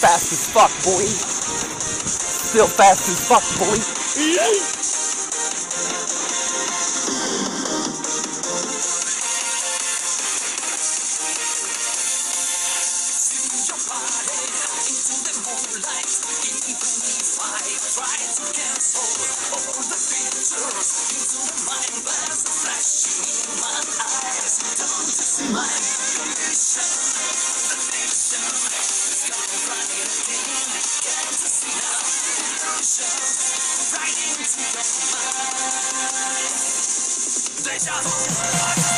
fast as fuck, boy. Still fast as fuck, boy. trying to cancel all the pictures into my glass flashing in my eyes. Don't just my condition, the nation is gone running in. Can't you see now? Illusion right into your mind. Deja vu.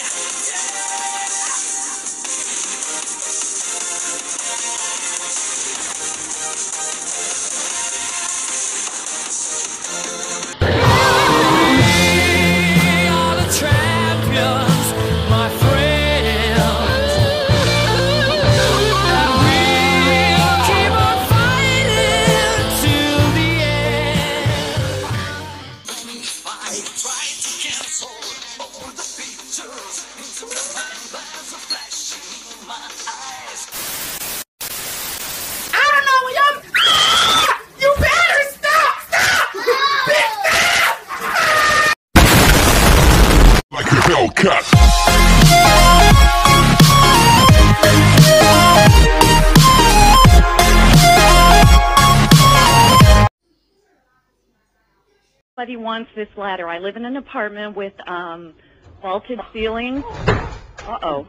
Hellcat. Nobody wants this ladder. I live in an apartment with um, vaulted ceilings. Uh-oh.